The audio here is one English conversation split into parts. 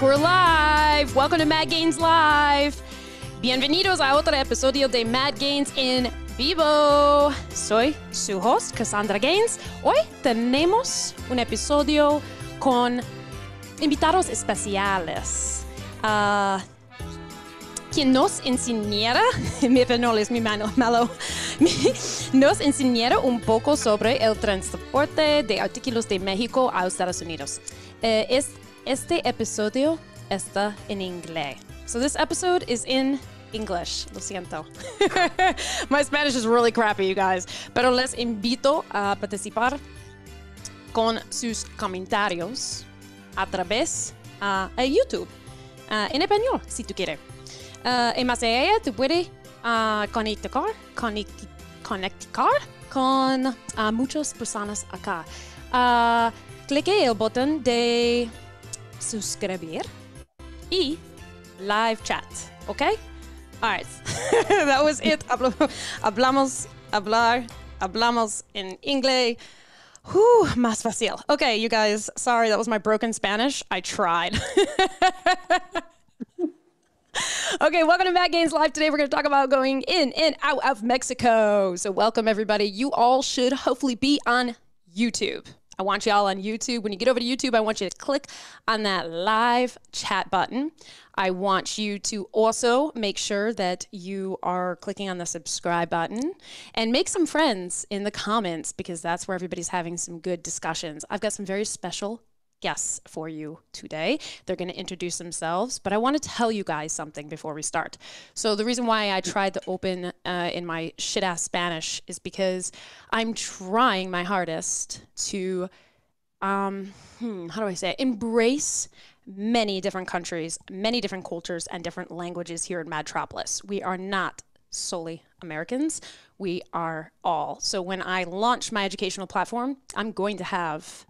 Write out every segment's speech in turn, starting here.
we're live. Welcome to Mad Gains Live. Bienvenidos a otro episodio de Mad Gains en vivo. Soy su host, Cassandra Gaines. Hoy tenemos un episodio con invitados especiales. Uh, quien nos enseñara, mi español es mi mano malo, nos enseñara un poco sobre el transporte de artículos de México a Estados Unidos. Uh, es, este episodio está en inglés. So this episode is in English. Lo siento. My Spanish is really crappy, you guys. Pero les invito a participar con sus comentarios a través uh, de YouTube. Uh, en español, si tú quieres. Uh, en más ella, tú puedes uh, conectar, conect, conectar con uh, muchas personas acá. Uh, clique el botón de suscribir y live chat, ¿ok? All right, that was it. Hablamos, hablar, hablamos en inglés. Whew, más fácil. Okay, you guys, sorry, that was my broken Spanish. I tried. okay, welcome to Madgaines Live. Today we're going to talk about going in and out of Mexico. So, welcome everybody. You all should hopefully be on YouTube. I want you all on YouTube. When you get over to YouTube, I want you to click on that live chat button. I want you to also make sure that you are clicking on the subscribe button and make some friends in the comments because that's where everybody's having some good discussions. I've got some very special guests for you today. They're going to introduce themselves, but I want to tell you guys something before we start. So, the reason why I tried to open uh, in my shit ass Spanish is because I'm trying my hardest to, um, hmm, how do I say it? Embrace many different countries, many different cultures, and different languages here in Madtropolis. We are not solely Americans. We are all. So when I launch my educational platform, I'm going to have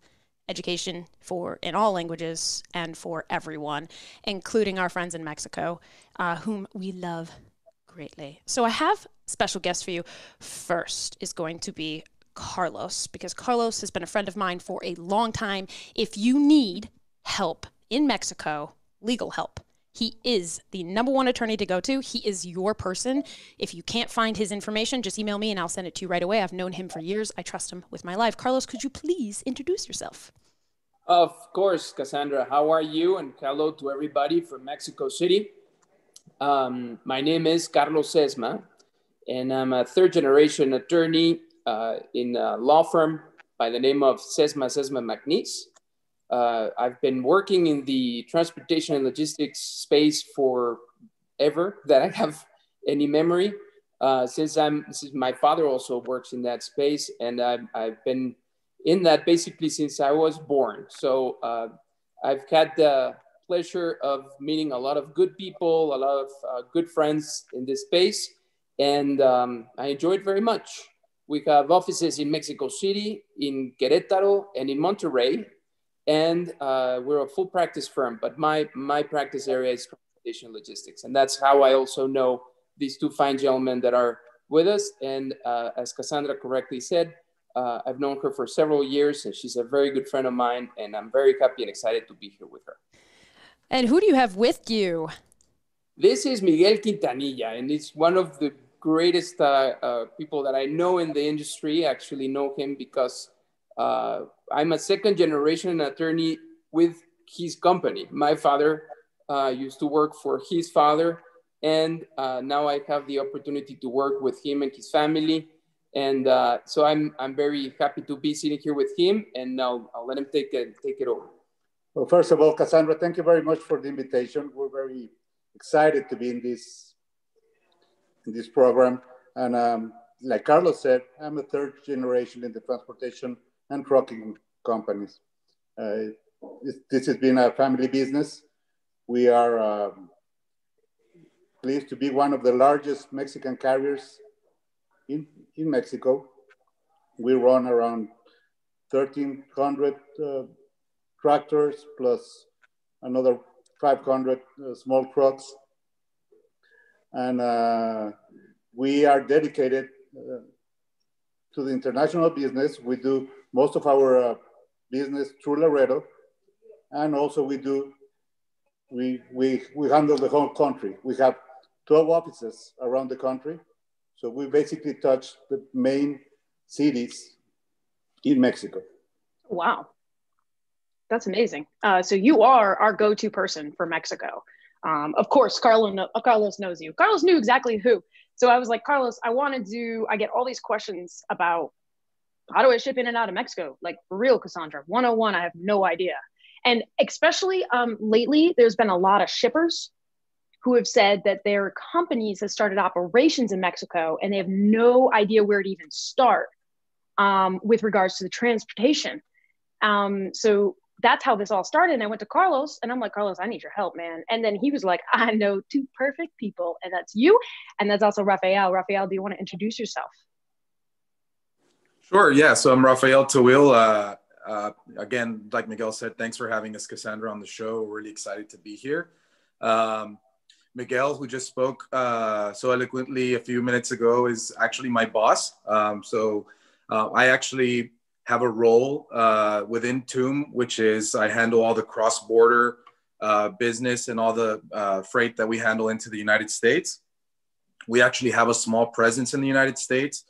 education for in all languages and for everyone, including our friends in Mexico, uh, whom we love greatly. So I have special guest for you. First is going to be Carlos, because Carlos has been a friend of mine for a long time. If you need help in Mexico, legal help. He is the number one attorney to go to. He is your person. If you can't find his information, just email me and I'll send it to you right away. I've known him for years. I trust him with my life. Carlos, could you please introduce yourself? Of course, Cassandra. How are you? And hello to everybody from Mexico City. Um, my name is Carlos Sesma, and I'm a third generation attorney uh, in a law firm by the name of Sesma Sesma McNeese. Uh, I've been working in the transportation and logistics space for ever that I have any memory. Uh, since I'm, since my father also works in that space, and I've, I've been in that basically since I was born. So uh, I've had the pleasure of meeting a lot of good people, a lot of uh, good friends in this space, and um, I enjoy it very much. We have offices in Mexico City, in Querétaro, and in Monterrey, and uh, we're a full practice firm. But my my practice area is transportation logistics, and that's how I also know these two fine gentlemen that are with us. And uh, as Cassandra correctly said, uh, I've known her for several years, and she's a very good friend of mine. And I'm very happy and excited to be here with her. And who do you have with you? This is Miguel Quintanilla, and it's one of the greatest uh, uh, people that I know in the industry. I actually know him because uh, I'm a second generation attorney with his company. My father uh, used to work for his father, and uh, now I have the opportunity to work with him and his family. And uh, so I'm, I'm very happy to be sitting here with him, and I'll, I'll let him take it, take it over. Well, first of all, Cassandra, thank you very much for the invitation. We're very excited to be in this in this program. And um, like Carlos said, I'm a third generation in the transportation and trucking companies. Uh, this, this, has been a family business. We are um, pleased to be one of the largest Mexican carriers in, in Mexico. We run around 1,300 uh, tractors plus another 500 uh, small trucks. And uh, we are dedicated uh, to the international business. We do most of our uh, business through Laredo. And also we do we, we, we handle the whole country. We have 12 offices around the country. So we basically touch the main cities in Mexico. Wow. That's amazing. Uh, so you are our go-to person for Mexico. Um, of course, Carlos, Carlos knows you. Carlos knew exactly who. So I was like, Carlos, I want to do, I get all these questions about how do I ship in and out of Mexico? Like for real, Cassandra, 101, I have no idea. And especially um, lately, there's been a lot of shippers who have said that their companies have started operations in Mexico and they have no idea where to even start um, with regards to the transportation. Um, so that's how this all started. And I went to Carlos and I'm like, Carlos, I need your help, man. And then he was like, I know two perfect people, and that's you. And that's also Rafael. Rafael, do you want to introduce yourself? Sure. Yeah. So I'm Rafael Tawil. Uh, uh, again, like Miguel said, thanks for having us, Cassandra, on the show. We're really excited to be here. Um, Miguel, who just spoke uh, so eloquently a few minutes ago, is actually my boss. Um, so uh, I actually have a role uh, within TUM, which is I handle all the cross-border uh, business and all the freight that we handle into the United States. We actually have a small presence in the United States.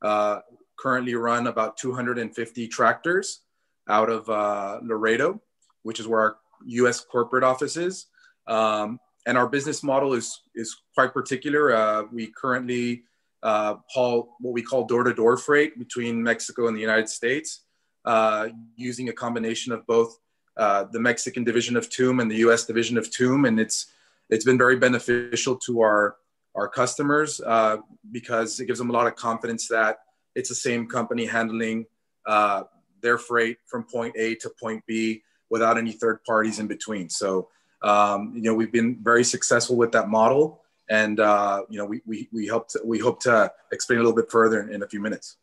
Uh, currently, run about 250 tractors out of uh, Laredo, which is where our U.S. corporate office is. Um, and our business model is is quite particular. Uh, we currently uh, haul what we call door-to-door freight between Mexico and the United States, uh, using a combination of both uh, the Mexican division of TUM and the U.S. division of TUM, and it's it's been very beneficial to our our customers uh, because it gives them a lot of confidence that it's the same company handling uh, their freight from point A to point B without any third parties in between. So um, you know we've been very successful with that model and uh, you know we we we hope to, we hope to explain a little bit further in, in a few minutes.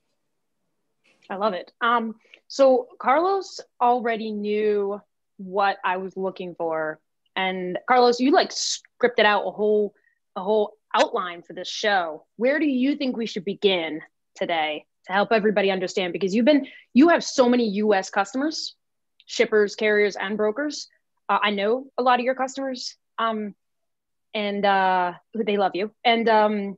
I love it. Um, so Carlos already knew what I was looking for, and Carlos, you like scripted out a whole a whole outline for this show. Where do you think we should begin today to help everybody understand? Because you've been you have so many U.S. customers, shippers, carriers, and brokers. Uh, I know a lot of your customers. Um, and uh, they love you. And um,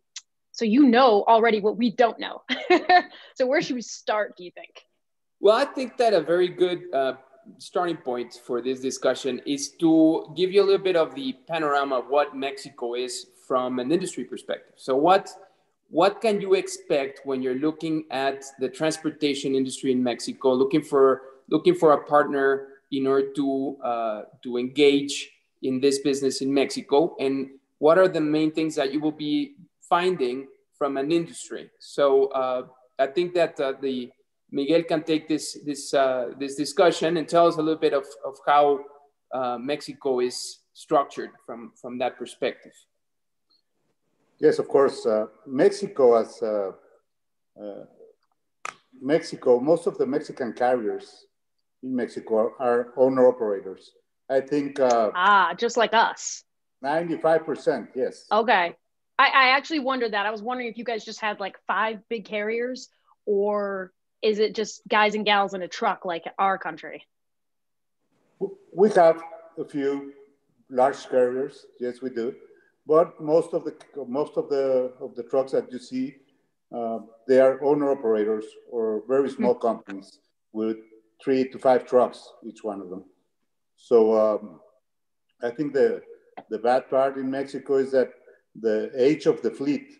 so you know already what we don't know. so where should we start? Do you think? Well, I think that a very good uh, starting point for this discussion is to give you a little bit of the panorama of what Mexico is from an industry perspective. So what what can you expect when you're looking at the transportation industry in Mexico, looking for looking for a partner in order to uh, to engage in this business in Mexico? And what are the main things that you will be finding from an industry? So uh, I think that uh, the Miguel can take this this uh, this discussion and tell us a little bit of, of how uh, Mexico is structured from from that perspective. Yes, of course. Uh, Mexico as uh, Mexico, most of the Mexican carriers in Mexico are owner operators. I think. Uh, ah, just like us. 95%, yes. Okay. I, I actually wondered that. I was wondering if you guys just had like five big carriers or is it just guys and gals in a truck like our country? We have a few large carriers. Yes, we do. But most of the most of the of the trucks that you see, uh, they are owner operators or very small mm-hmm. companies with three to five trucks, each one of them. So um, I think the the bad part in Mexico is that the age of the fleet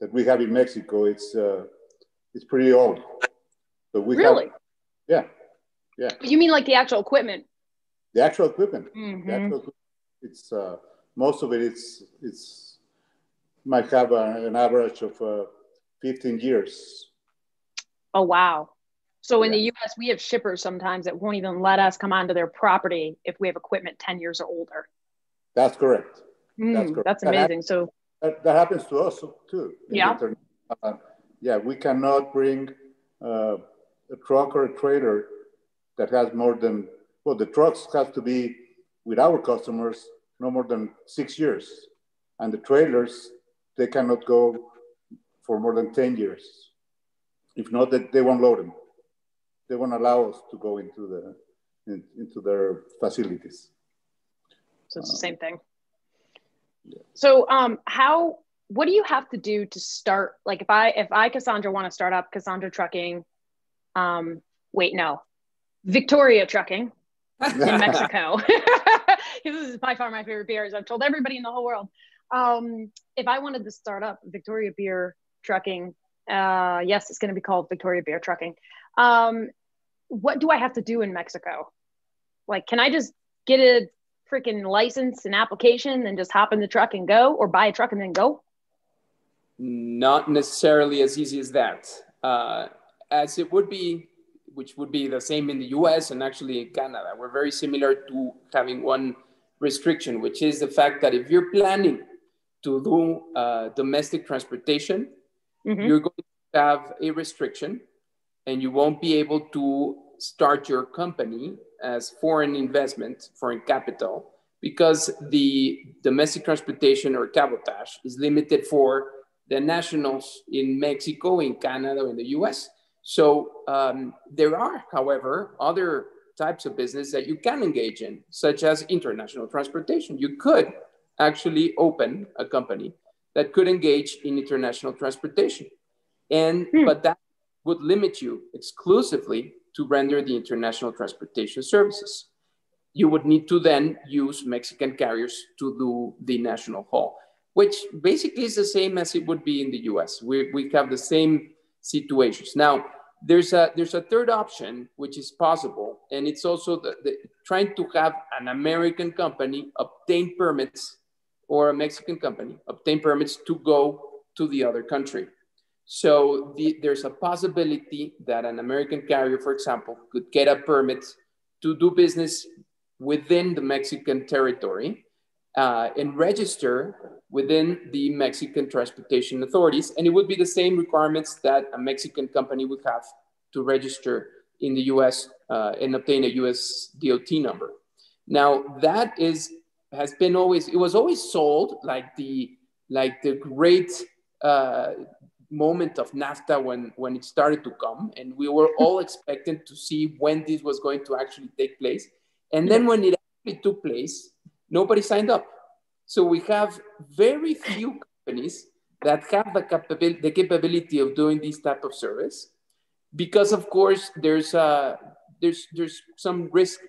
that we have in Mexico it's uh, it's pretty old. So we really, have, yeah, yeah. You mean like the actual equipment? The actual equipment. Mm-hmm. The actual, it's uh, most of it. It's it's might have a, an average of uh, 15 years. Oh wow! So in yeah. the US, we have shippers sometimes that won't even let us come onto their property if we have equipment 10 years or older. That's correct. Mm, that's, correct. that's amazing. That so that, that, happens to us too. Yeah. Uh, yeah, we cannot bring uh, a truck or a trailer that has more than, well, the trucks have to be with our customers no more than six years. And the trailers, they cannot go for more than 10 years. If not, that they won't load them they won't allow us to go into the in, into their facilities. So it's the same thing. So um, how what do you have to do to start? Like if I if I Cassandra want to start up Cassandra Trucking, um, wait no, Victoria Trucking in Mexico. this is by far my favorite beers. I've told everybody in the whole world. Um, if I wanted to start up Victoria Beer Trucking, uh, yes, it's going to be called Victoria Beer Trucking. Um, what do I have to do in Mexico? Like, can I just get a freaking license and application and just hop in the truck and go, or buy a truck and then go? Not necessarily as easy as that. Uh, as it would be, which would be the same in the US and actually in Canada. We're very similar to having one restriction, which is the fact that if you're planning to do uh, domestic transportation, mm-hmm. you're going to have a restriction and you won't be able to start your company as foreign investment, foreign capital, because the domestic transportation or cabotage is limited for the nationals in Mexico, in Canada, in the US. So um, there are, however, other types of business that you can engage in, such as international transportation. You could actually open a company that could engage in international transportation. And hmm. but that would limit you exclusively to render the international transportation services. You would need to then use Mexican carriers to do the national haul, which basically is the same as it would be in the US. We, we have the same situations. Now, there's a, there's a third option, which is possible, and it's also the, the, trying to have an American company obtain permits or a Mexican company obtain permits to go to the other country. So the, there's a possibility that an American carrier, for example, could get a permit to do business within the Mexican territory uh, and register within the Mexican transportation authorities. And it would be the same requirements that a Mexican company would have to register in the US uh, and obtain a US DOT number. Now that is has been always it was always sold like the like the great uh, moment of NAFTA when when it started to come, and we were all expecting to see when this was going to actually take place. And then when it actually took place, nobody signed up. So we have very few companies that have the capability the capability of doing this type of service, because of course there's uh, there's there's some risk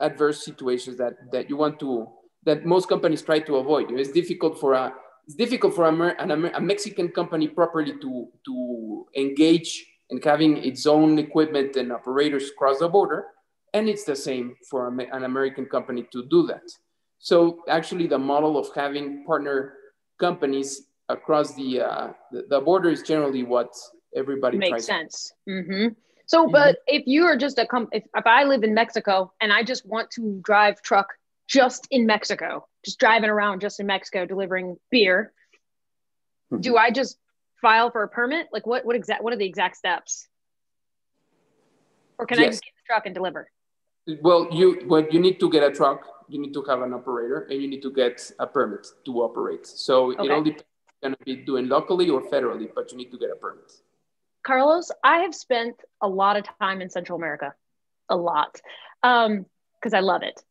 adverse situations that that you want to that most companies try to avoid. It's difficult for a it's difficult for a, an, a Mexican company properly to to engage in having its own equipment and operators cross the border, and it's the same for a, an American company to do that. So actually, the model of having partner companies across the uh, the, the, border is generally what everybody makes sense. Mm-hmm. So, mm-hmm. but if you are just a com- if, if I live in Mexico and I just want to drive truck just in Mexico, just driving around just in Mexico delivering beer, mm-hmm. do I just file for a permit? Like what what exact what are the exact steps? Or can yes. I just get the truck and deliver? Well, you well, you need to get a truck, you need to have an operator, and you need to get a permit to operate. So okay. it all depends going to be doing locally or federally, but you need to get a permit. Carlos, I have spent a lot of time in Central America, a lot, because um, I love it.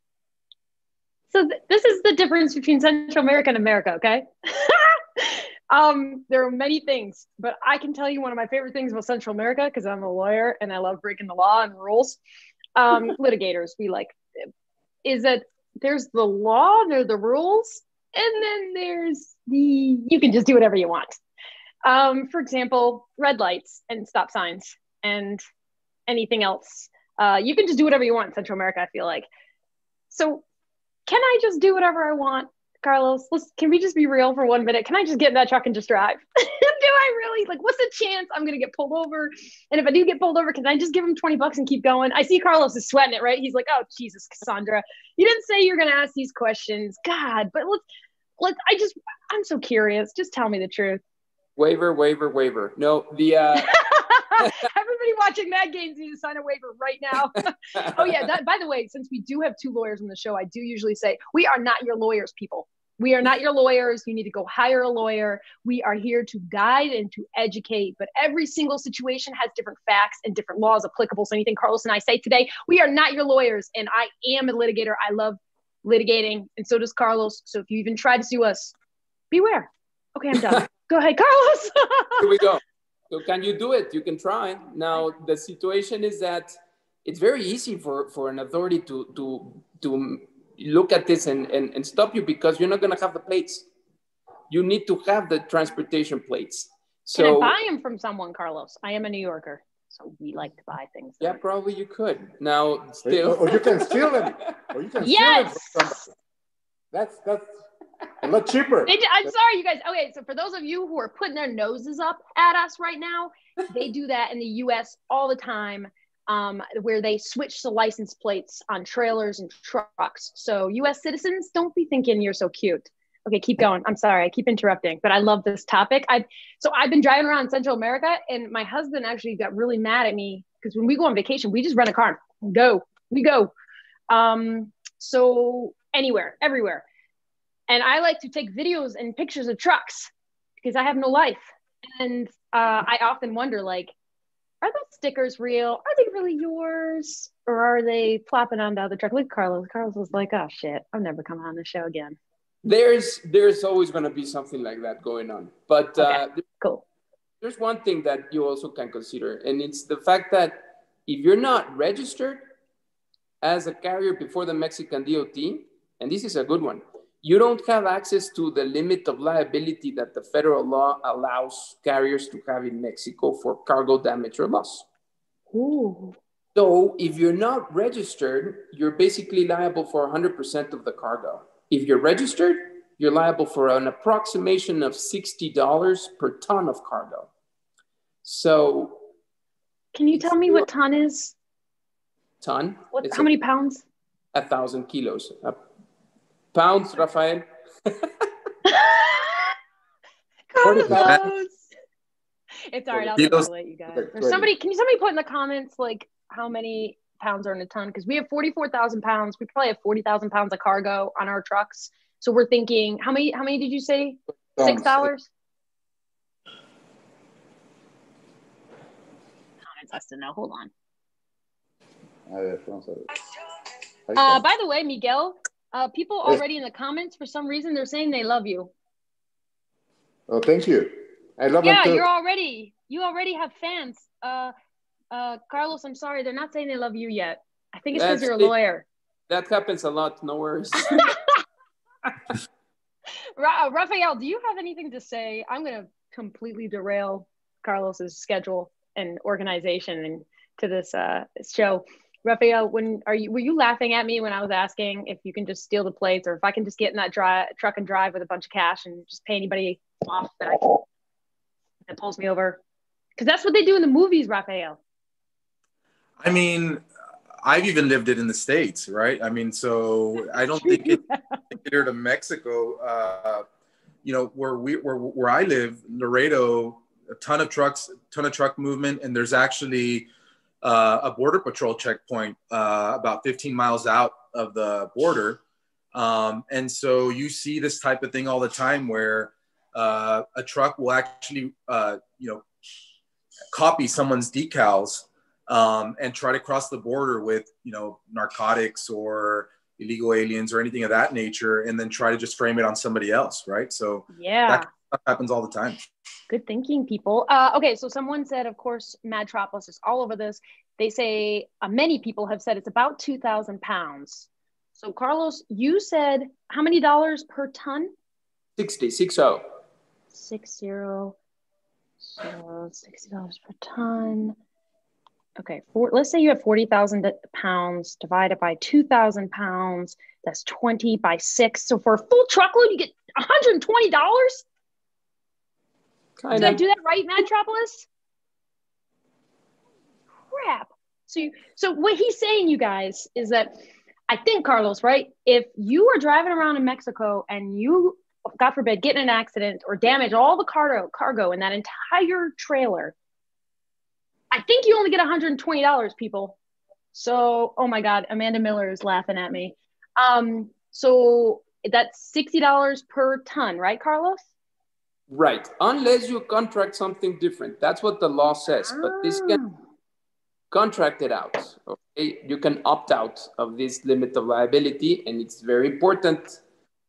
So th- this is the difference between Central America and America, okay? um, there are many things, but I can tell you one of my favorite things about Central America because I'm a lawyer and I love breaking the law and rules. Um, litigators, we like is that there's the law, there are the rules, and then there's the you can just do whatever you want. Um, for example, red lights and stop signs and anything else. Uh, you can just do whatever you want in Central America. I feel like. So can I just do whatever I want? Carlos, let's, can we just be real for one minute? Can I just get in that truck and just drive? do I really like what's the chance I'm gonna get pulled over? And if I do get pulled over, can I just give him 20 bucks and keep going? I see Carlos is sweating it, right? He's like, oh Jesus, Cassandra. You didn't say you're gonna ask these questions. God, but let's let's I just I'm so curious. Just tell me the truth. Waiver, waiver, waiver. No, the uh Everybody watching Madgaines needs to sign a waiver right now. oh yeah, that by the way, since we do have two lawyers on the show, I do usually say we are not your lawyers, people. We are not your lawyers. You need to go hire a lawyer. We are here to guide and to educate, but every single situation has different facts and different laws applicable. So anything Carlos and I say today, we are not your lawyers. And I am a litigator. I love litigating, and so does Carlos. So if you even try to sue us, beware. Okay, I'm done. go ahead, Carlos. Here we go. So can you do it? You can try. Now the situation is that it's very easy for, for an authority to to to look at this and, and, and stop you because you're not gonna have the plates. You need to have the transportation plates. So Can I buy them from someone, Carlos? I am a New Yorker, so we like to buy things. yeah, probably you could. Now still Or, or you can steal them. Or you can Yes! steal them from somebody. That's that's a lot cheaper. They, I'm sorry, you guys. Okay, so for those of you who are putting their noses up at us right now, they do that in the U.S. all the time, um, where they switch the license plates on trailers and trucks. So U.S. citizens, don't be thinking you're so cute. Okay, keep going. I'm sorry, I keep interrupting, but I love this topic. I so I've been driving around Central America, and my husband actually got really mad at me because when we go on vacation, we just rent a car and go. We go. Um, so anywhere, everywhere. And I like to take videos and pictures of trucks because I have no life. And uh, I often wonder, like, are those stickers real? Are they really yours? Or are they flopping onto other truck? Look, Carlos. Carlos was like, oh shit, I'm never coming on the show again. there's there's always gonna be something like that going on. But uh, Cool. there's one thing that you also can consider, and it's the fact that if you're not registered as a carrier before the Mexican DOT, and this is a good one, you don't have access to the limit of liability that the federal law allows carriers to have in Mexico for cargo damage or loss. Ooh. So if you're not registered, you're basically liable for 100% of the cargo. If you're registered, you're liable for an approximation of $60 per ton of cargo. So Can you tell me what ton is? ton, What? how many pounds? a, a thousand kilos. Uh, pounds, Rafael? Carlos. It's all right. I'll Kilos. calculate you guys. Okay, There's somebody. Can you somebody put in the comments like how many pounds are in a ton? Because we have 44,000 pounds. We probably have 40,000 pounds of cargo on our trucks. So we're thinking, how many? How many did you say? Six dollars. Comments has to know. Hold on. A ver, vamos a ver. Ahí Uh, by the way, Miguel, uh, people already in the comments for some reason they're saying they love you. oh, thank you. I love Yeah, them too. you're already you already have fans. Uh, uh, Carlos, I'm sorry, they're not saying they love you yet. I think it's because you're a it. lawyer. That happens a lot, no worries. Ra- uh, Rafael, do you have anything to say? I'm going to completely derail Carlos's schedule and organization and to this uh, show. Rafael, when are you? Were you laughing at me when I was asking if you can just steal the plates, or if I can just get in that dri- truck and drive with a bunch of cash and just pay anybody off that I can, that pulls me over? Because that's what they do in the movies, Rafael. I mean, I've even lived it in the states, right? I mean, so I don't think it's considered to Mexico. Uh, you know, where we where where I live, Laredo, a ton of trucks, ton of truck movement, and there's actually uh, a border patrol checkpoint uh, about 15 miles out of the border, um, and so you see this type of thing all the time where uh, a truck will actually, uh, you know, copy someone's decals um, and try to cross the border with you know narcotics or illegal aliens or anything of that nature and then try to just frame it on somebody else right so Yeah. that happens all the time Good thinking, people. Uh, okay, so someone said, of course, Madtropolis is all over this. They say uh, many people have said it's about 2,000 pounds. So, Carlos, you said how many dollars per ton? 60, 60. Six zero. So, $60 per ton. Okay, for, let's say you have 40,000 pounds divided by 2,000 pounds. That's 20 by six. So, for a full truckload, you get $120? Kind Did I do that right, Madtropolis? Crap. So, you, so what he's saying, you guys, is that I think Carlos, right? If you are driving around in Mexico and you, God forbid, get in an accident or damage all the cargo cargo in that entire trailer, I think you only get $120, people. So, oh my God, Amanda Miller is laughing at me. Um, so that's $60 per ton, right, Carlos? Right. Unless you contract something different. That's what the law says. But this can Ah. contract it out. Okay? You can opt out of this limit of liability, and it's very important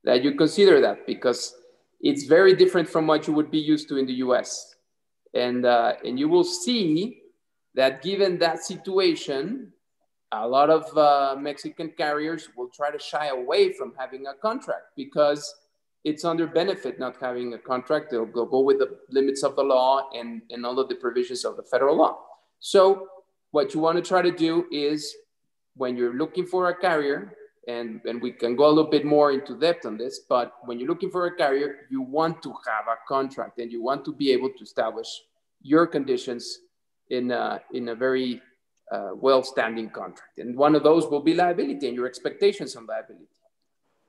that you consider that because it's very different from what you would be used to in the US. And, uh, and you will see that given that situation, a lot of uh, Mexican carriers will try to shy away from having a contract because it's under benefit not having a contract. They'll, go with the limits of the law and, and all of the provisions of the federal law. So what you want to try to do is when you're looking for a carrier, and, and we can go a little bit more into depth on this, but when you're looking for a carrier, you want to have a contract and you want to be able to establish your conditions in a, in a very uh, well-standing contract. And one of those will be liability and your expectations on liability.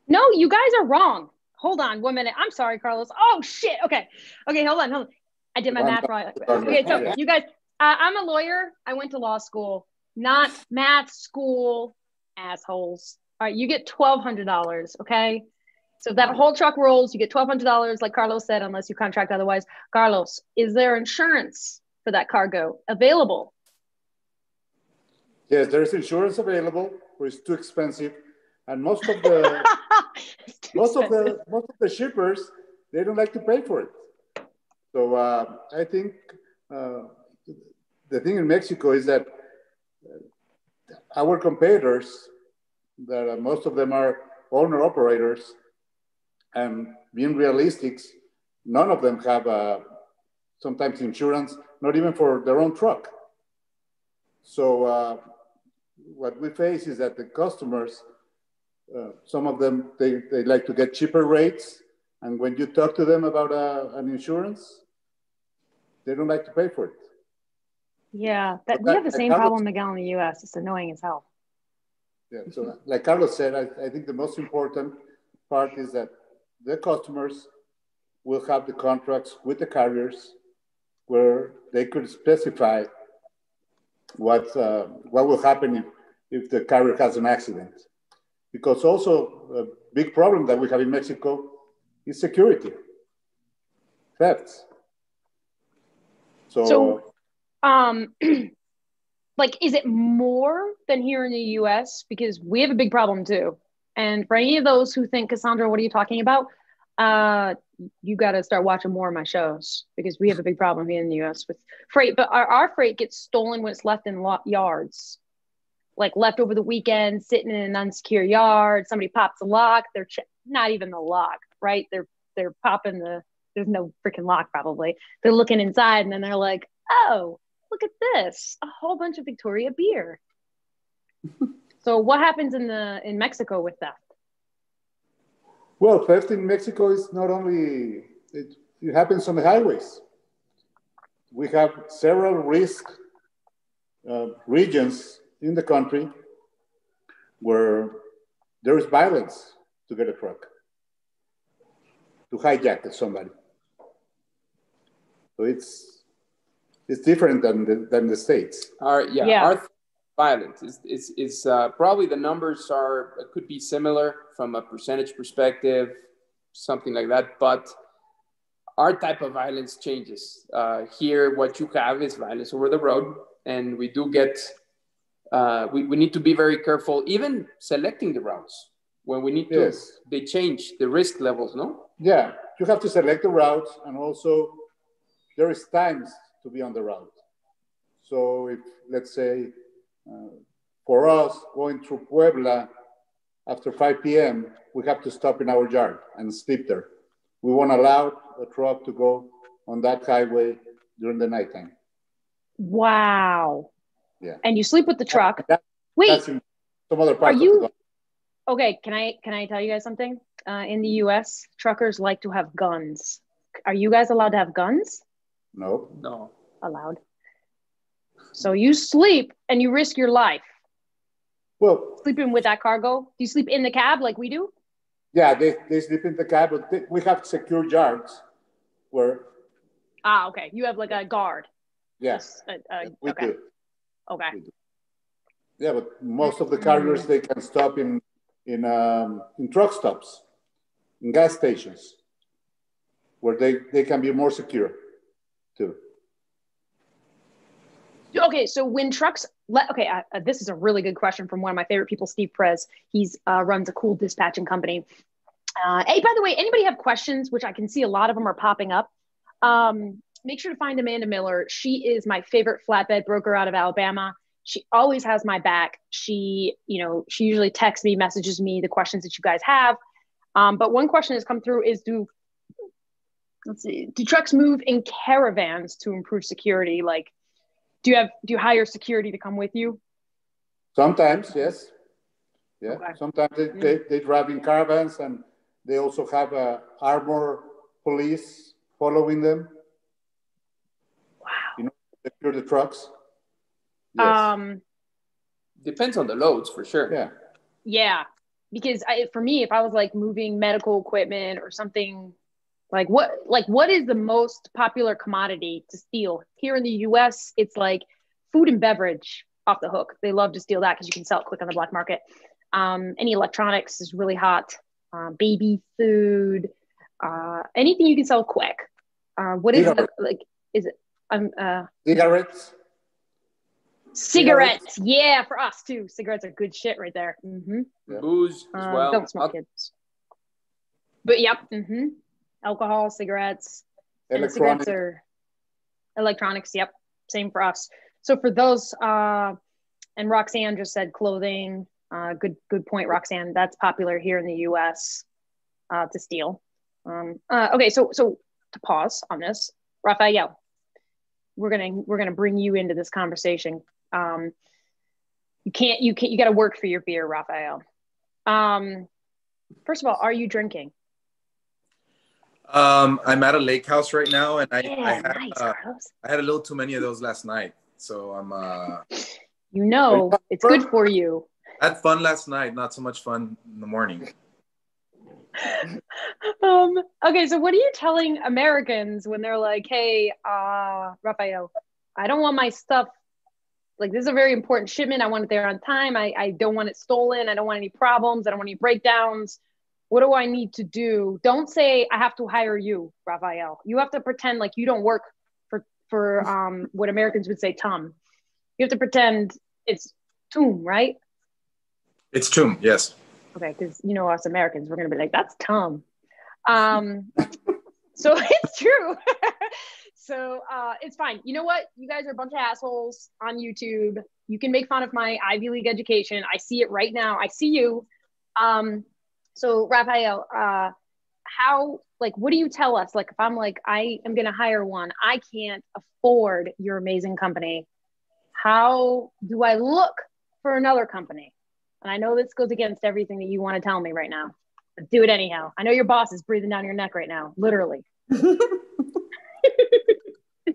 No, you guys are wrong. Hold on one minute. I'm sorry, Carlos. Oh shit. Okay. Okay, hold on, hold on. I did my math wrong. Okay, so you guys, uh, I'm a lawyer. I went to law school, not math school, assholes. All right, you get twelve hundred dollars. Okay, so that whole truck rolls, you get twelve hundred dollars, like Carlos said, unless you contract otherwise. Carlos, is there insurance for that cargo available? Yes, there is insurance available, but it's too expensive, and most of the most of the most of the shippers they don't like to pay for it. So uh, I think uh, the thing in Mexico is that our competitors, that uh, most of them are owner operators, and being realistic, none of them have uh, sometimes insurance, not even for their own truck. So uh, what we face is that the customers, uh, some of them, they, they like to get cheaper rates. And when you talk to them about uh, an insurance, they don't like to pay for it. Yeah, that, we have the same Carlos, problem, Miguel, in the US. It's annoying as hell. Yeah, so like Carlos said, I, I think the most important part is that the customers will have the contracts with the carriers where they could specify what, uh, what will happen if, if the carrier has an accident. Because also a big problem that we have in Mexico is security, thefts. So, so um, like, is it more than here in the US? Because we have a big problem too. And for any of those who think, Cassandra, what are you talking about? Uh, you got to start watching more of my shows because we have a big problem here in the US with freight. But our, our freight gets stolen when it's left in lot yards, like left over the weekend, sitting in an unsecure yard. Somebody pops a lock. They're ch- not even the lock, right? They're they're popping the. There's no freaking lock probably. They're looking inside and then they're like, oh, look at this, a whole bunch of Victoria beer. so what happens in the in Mexico with theft? Well, theft in Mexico is not only it, it happens on the highways. We have several risk uh, regions in the country where there is violence to get a truck, to hijack somebody. So it's it's different than the, than the states. Our yeah, yeah. our violence is is, is uh, probably the numbers are could be similar from a percentage perspective, something like that, but our type of violence changes. Uh, here, what you have is violence over the road, and we do get. Uh, we, we need to be very careful, even selecting the routes when we need to. Yes. They change the risk levels, no? Yeah, you have to select the routes, and also there is times to be on the route. So if, let's say, uh, for us going through Puebla after 5 p.m., we have to stop in our yard and sleep there. We won't allow a truck to go on that highway during the nighttime. Wow. Yeah. And you sleep with the truck. That, Wait. some other parts are you? Okay, can I can I tell you guys something? Uh, in the U.S., truckers like to have guns. Are you guys allowed to have guns? No. No. Allowed. So you sleep and you risk your life. Well, sleeping with that cargo. Do you sleep in the cab like we do? Yeah, they, they sleep in the cab, but they, we have secure yards where. Ah, okay. You have like a guard. Yes. Uh, uh, we okay. do. Okay. Yeah, but most of the carriers they can stop in in um, in truck stops, in gas stations, where they, they can be more secure too. Okay, so when trucks let okay, uh, uh, this is a really good question from one of my favorite people, Steve Prez. He's uh, runs a cool dispatching company. Uh, hey, by the way, anybody have questions? Which I can see a lot of them are popping up. Um, make sure to find Amanda Miller. She is my favorite flatbed broker out of Alabama. She always has my back. She, you know, she usually texts me, messages me the questions that you guys have. Um, but one question has come through is do let's see, do trucks move in caravans to improve security? Like, do you have do you hire security to come with you? Sometimes, yes. Yeah. Okay. Sometimes they, they, they, drive in caravans and they also have a armor police following them. Wow. You know, secure the trucks. Yes. Um, depends on the loads for sure. Yeah. Yeah, because I, for me, if I was like moving medical equipment or something, like what, like what is the most popular commodity to steal here in the U.S.? It's like food and beverage off the hook. They love to steal that because you can sell it quick on the black market. Um, any electronics is really hot. Uh, baby food, uh, anything you can sell quick. Uh, what is it like? Is it um uh cigarettes? Cigarettes, cigarettes, yeah, for us too. Cigarettes are good shit right there. Mm-hmm. Yeah. Booze as uh, well. Don't smoke, kids. But yep, mm-hmm. alcohol, cigarettes, and cigarettes are electronics. Yep, same for us. So for those, uh, and Roxanne just said clothing. Uh, good, good point, Roxanne. That's popular here in the U.S. Uh, to steal. Um, uh, okay, so so to pause on this, Rafael, we're gonna we're gonna bring you into this conversation. Um, you can't you can't you got to work for your beer, Rafael. Um, first of all, are you drinking? Um, I'm at a lake house right now, and I yeah, I, had, nice, uh, I had a little too many of those last night, so I'm. Uh, you know, it's good for you. I had fun last night, not so much fun in the morning. um, okay, so what are you telling Americans when they're like, "Hey, uh, Rafael, I don't want my stuff. Like, this is a very important shipment. I want it there on time. I, I don't want it stolen. I don't want any problems. I don't want any breakdowns. What do I need to do? Don't say I have to hire you, Rafael. You have to pretend like you don't work for for um, what Americans would say, Tom. You have to pretend it's Tom, right? It's Tom, yes. Okay, because you know us Americans, we're gonna be like, that's Tom. Um, so it's true. so uh, it's fine. You know what? You guys are a bunch of assholes on YouTube. You can make fun of my Ivy League education. I see it right now. I see you. Um, so Rafael, uh, how like what do you tell us? Like if I'm like I am gonna hire one, I can't afford your amazing company. How do I look for another company? And I know this goes against everything that you want to tell me right now, but do it anyhow. I know your boss is breathing down your neck right now, literally.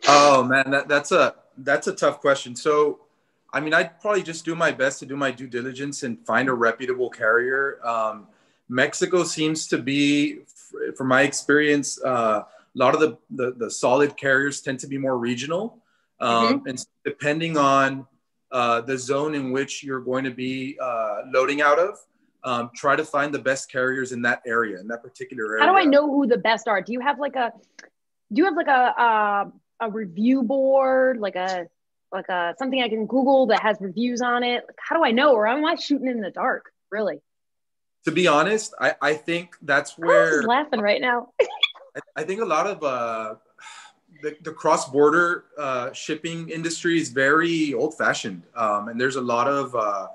oh man, that, that's a that's a tough question. So, I mean, I'd probably just do my best to do my due diligence and find a reputable carrier. Um, Mexico seems to be, from my experience, uh, a lot of the, the, the solid carriers tend to be more regional, um, mm-hmm. and depending on uh, the zone in which you're going to be uh, loading out of. Um, try to find the best carriers in that area, in that particular area. How do I know who the best are? Do you have like a, do you have like a, a, a review board, like a, like a something I can Google that has reviews on it? Like, how do I know, or am I shooting in the dark? Really? To be honest, I, I think that's where I'm laughing right now. I, I think a lot of uh, the, the cross-border uh, shipping industry is very old-fashioned, um, and there's a lot of uh,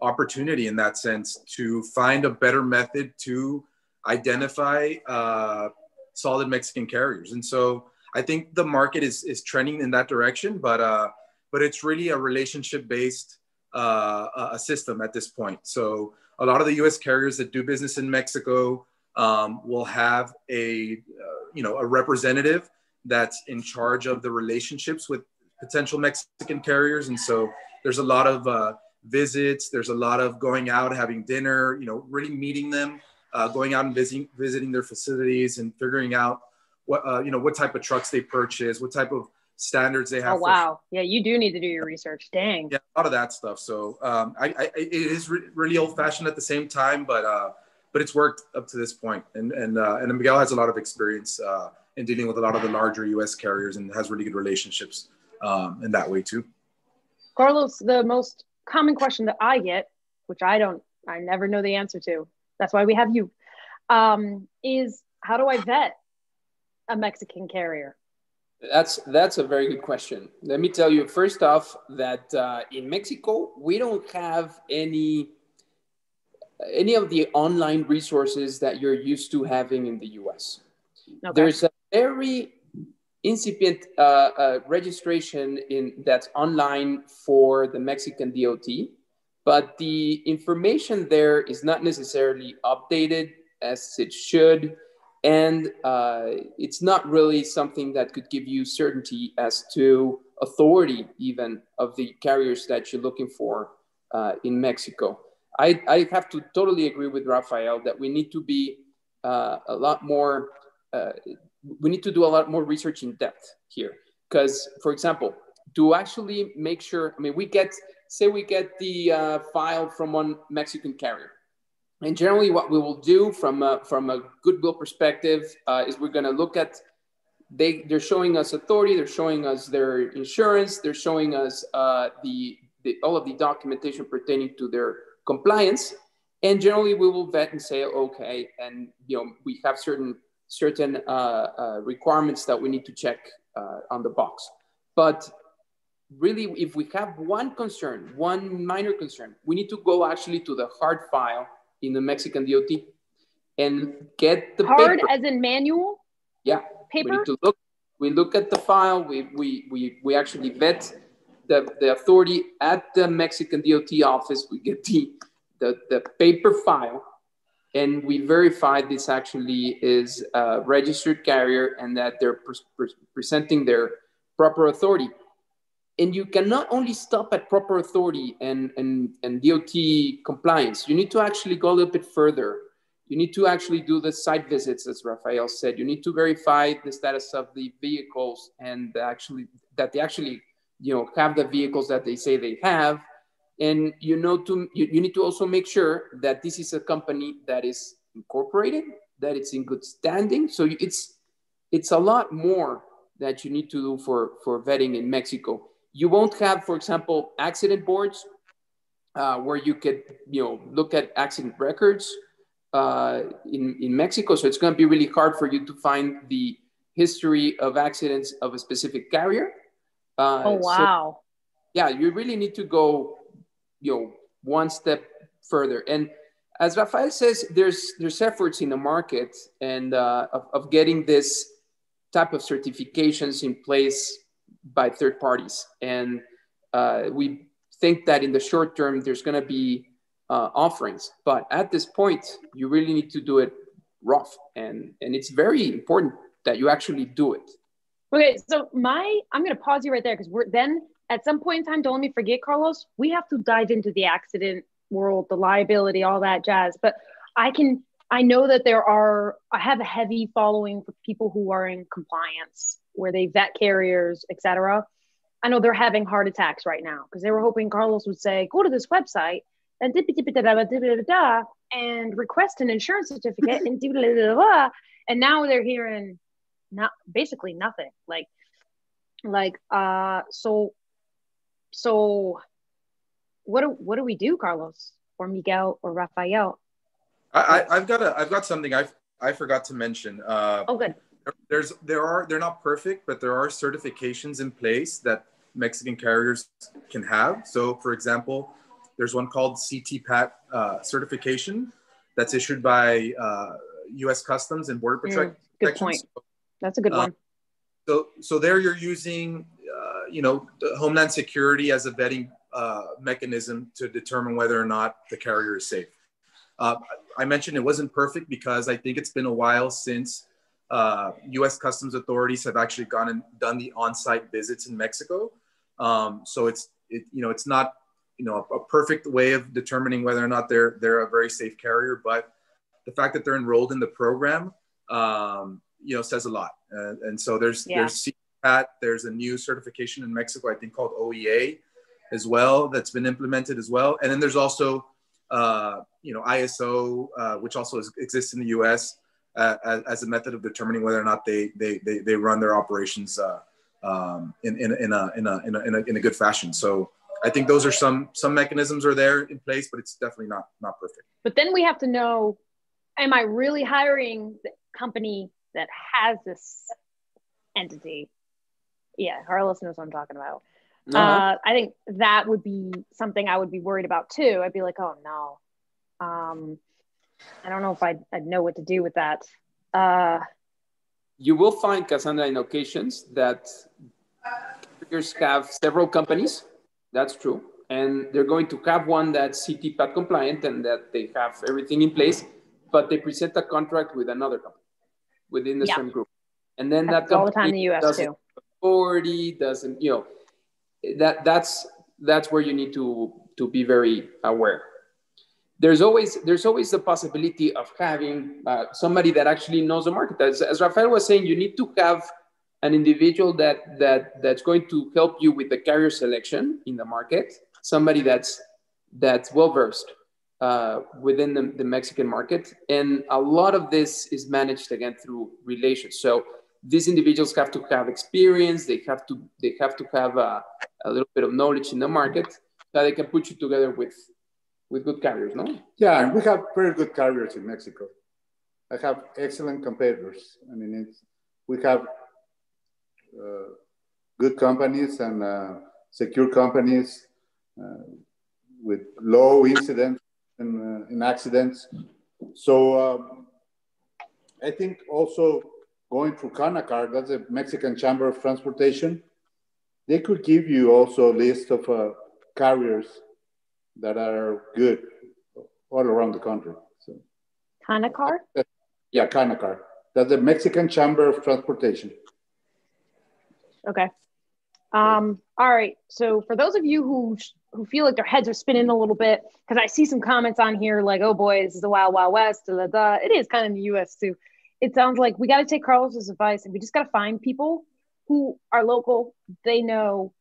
opportunity in that sense to find a better method to identify uh, solid Mexican carriers. And so I think the market is is trending in that direction, but uh, but it's really a relationship-based uh, a system at this point. So a lot of the U.S. carriers that do business in Mexico um, will have a uh, you know a representative that's in charge of the relationships with potential Mexican carriers. And so there's a lot of uh, visits, there's a lot of going out, having dinner, you know, really meeting them, uh, going out and visiting, visiting their facilities and figuring out what, uh, you know, what type of trucks they purchase, what type of standards they have. Oh, wow. For, yeah, you do need to do your research. Dang. Yeah, a lot of that stuff. So um, I, I, it is re- really old fashioned at the same time, but, uh, but it's worked up to this point. And, and, uh, and Miguel has a lot of experience in dealing with a lot of the larger U.S. carriers and has really good relationships um, in that way too. Carlos, the most common question that I get, which I don't, I never know the answer to. That's why we have you. Um, is how do I vet a Mexican carrier? That's that's a very good question. Let me tell you first off that uh, in Mexico we don't have any any of the online resources that you're used to having in the US. Okay. There's a very incipient uh, uh, registration in that's online for the Mexican DOT, but the information there is not necessarily updated as it should, and uh, it's not really something that could give you certainty as to authority even of the carriers that you're looking for uh, in Mexico. I, I have to totally agree with Rafael that we need to be uh, a lot more, uh, we need to do a lot more research in depth here. Because, for example, to actually make sure, I mean, we get, say we get the uh, file from one Mexican carrier. And generally what we will do from a, from a goodwill perspective uh, is we're gonna look at, they, they're showing us authority, they're showing us their insurance, they're showing us uh, the, the, all of the documentation pertaining to their compliance. And generally, we will vet and say, okay, and you know, we have certain certain uh, uh, requirements that we need to check uh, on the box. But really, if we have one concern, one minor concern, we need to go actually to the hard file in the Mexican DOT and get the hard paper. as in manual. Yeah, paper. We need to look. We look at the file. We we we we actually vet the, the authority at the Mexican DOT office. We get the the, the paper file and we verify this actually is a registered carrier and that they're pre pre presenting their proper authority. And you cannot only stop at proper authority and, and, and DOT compliance. You need to actually go a little bit further. You need to actually do the site visits, as Rafael said. You need to verify the status of the vehicles and actually that they actually, you know, have the vehicles that they say they have. And you know to you, you need to also make sure that this is a company that is incorporated that it's in good standing. So it's it's a lot more that you need to do for for vetting in mexico. You won't have for example accident boards uh, where you could you know look at accident records uh, in in mexico. So it's going to be really hard for you to find the history of accidents of a specific carrier uh, oh wow. so, yeah you really need to go you know one step further. And as rafael says there's there's efforts in the market and uh, of, of getting this type of certifications in place by third parties. And uh, we think that in the short term there's going to be uh, offerings. But at this point you really need to do it rough. And and it's very important that you actually do it okay so my i'm to pause you right there because we're then at some point in time, don't let me forget, Carlos, we have to dive into the accident world, the liability, all that jazz. But I can, I know that there are, I have a heavy following for people who are in compliance, where they vet carriers, etc. I know they're having heart attacks right now because they were hoping Carlos would say, go to this website and and request an insurance certificate and and now they're hearing not basically nothing like like uh so so what do what do we do, Carlos or Miguel or Rafael? I, I have got a I've got something I I forgot to mention. Uh, oh, good. There's there are they're not perfect, but there are certifications in place that Mexican carriers can have. So, for example, there's one called CTPAT uh, certification that's issued by uh, U.S. Customs and Border Protection. Mm, good point. That's a good uh, one. So, so there you're using you know, Homeland Security as a vetting uh, mechanism to determine whether or not the carrier is safe. Uh, I mentioned it wasn't perfect because I think it's been a while since uh, U.S. Customs authorities have actually gone and done the on-site visits in Mexico. Um, so it's it, you know it's not you know a, a, perfect way of determining whether or not they're they're a very safe carrier, but the fact that they're enrolled in the program um, you know says a lot. and so there's yeah. there's Pat. There's a new certification in Mexico, I think called OEA as well, that's been implemented as well. And then there's also, uh, you know, ISO, uh, which also is, exists in the US uh, as, as, a method of determining whether or not they, they, they, they run their operations uh, um, in, in, in, a, in, a, in, a, in, a, in a good fashion. So I think those are some some mechanisms are there in place, but it's definitely not not perfect. But then we have to know: Am I really hiring the company that has this entity? Yeah, Carlos knows what I'm talking about. Uh-huh. Uh, I think that would be something I would be worried about too. I'd be like, oh no, um, I don't know if I'd, I'd know what to do with that. Uh, you will find Cassandra in occasions that carriers have several companies. That's true. And they're going to have one that's CTPAT compliant and that they have everything in place, but they present a contract with another company within the yeah. same group. And then that's that all the time in the US doesn't too. Authority doesn't, you know, that that's that's where you need to to be very aware there's always there's always the possibility of having uh, somebody that actually knows the market. As, as Rafael was saying, you need to have an individual that that that's going to help you with the carrier selection in the market. Somebody that's that's well versed uh, within the, the Mexican market, and a lot of this is managed again through relations. So these individuals have to have experience. They have to they have to have a, a little bit of knowledge in the market that they can put you together with with good carriers, no? Yeah, we have very good carriers in Mexico. I have excellent competitors. I mean, we have uh, good companies and uh, secure companies uh, with low incidents in, uh, in accidents. So um, I think also going through Canacar, that's a Mexican Chamber of Transportation, they could give you also a list of uh, carriers that are good all around the country. So, Canacar? Yeah, Canacar. That's the Mexican Chamber of Transportation. Okay. Um, all right. So for those of you who who feel like their heads are spinning a little bit, because I see some comments on here like, "Oh boy, this is the Wild Wild West." Da, da, da. It is kind of in the U.S. too. It sounds like we got to take Carlos's advice, and we just got to find people who are local. They know